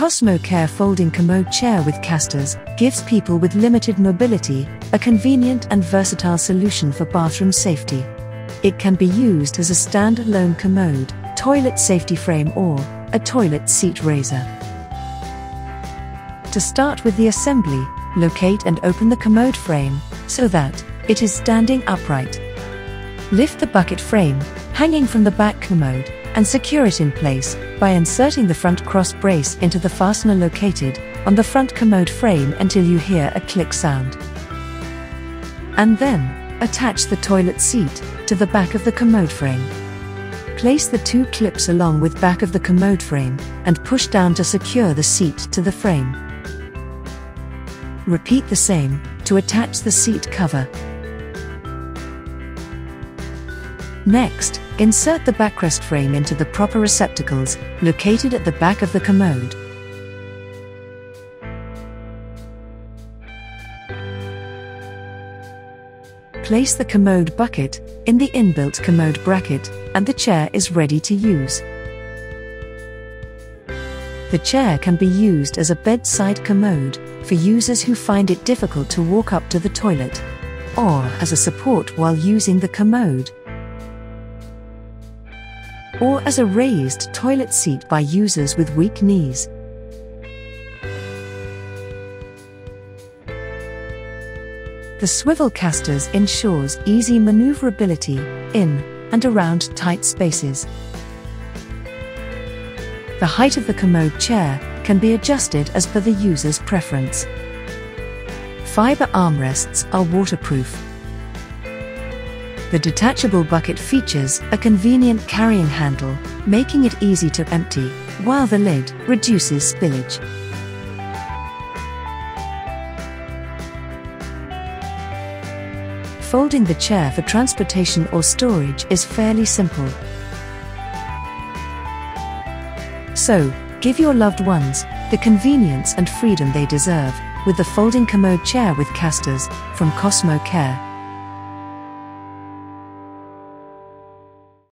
KosmoCare Folding Commode Chair with Casters gives people with limited mobility a convenient and versatile solution for bathroom safety. It can be used as a standalone commode, toilet safety frame, or a toilet seat raiser. To start with the assembly, locate and open the commode frame so that it is standing upright. Lift the bucket frame, hanging from the back commode, and secure it in place by inserting the front cross brace into the fastener located on the front commode frame until you hear a click sound. And then, attach the toilet seat to the back of the commode frame. Place the two clips along with back of the commode frame and push down to secure the seat to the frame. Repeat the same to attach the seat cover. Next, insert the backrest frame into the proper receptacles located at the back of the commode. Place the commode bucket in the inbuilt commode bracket and the chair is ready to use. The chair can be used as a bedside commode for users who find it difficult to walk up to the toilet, or as a support while using the commode or as a raised toilet seat by users with weak knees. The swivel casters ensures easy maneuverability in and around tight spaces. The height of the commode chair can be adjusted as per the user's preference. Fiber armrests are waterproof the detachable bucket features a convenient carrying handle, making it easy to empty, while the lid reduces spillage. Folding the chair for transportation or storage is fairly simple. So, give your loved ones the convenience and freedom they deserve with the folding commode chair with casters from KosmoCare.